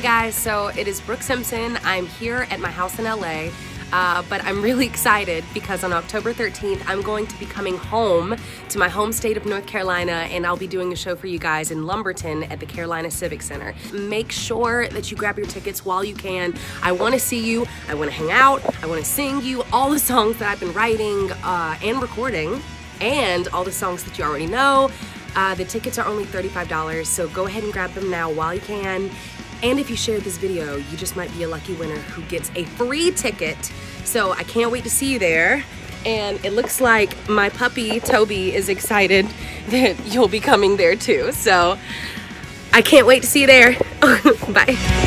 guys, so it is Brooke Simpson. I'm here at my house in LA. Uh, but I'm really excited because on October 13th, I'm going to be coming home to my home state of North Carolina and I'll be doing a show for you guys in Lumberton at the Carolina Civic Center. Make sure that you grab your tickets while you can. I want to see you, I want to hang out, I want to sing you all the songs that I've been writing uh, and recording and all the songs that you already know. Uh, the tickets are only $35, so go ahead and grab them now while you can. And if you share this video, you just might be a lucky winner who gets a free ticket. So I can't wait to see you there. And it looks like my puppy, Toby, is excited that you'll be coming there too. So I can't wait to see you there. Bye.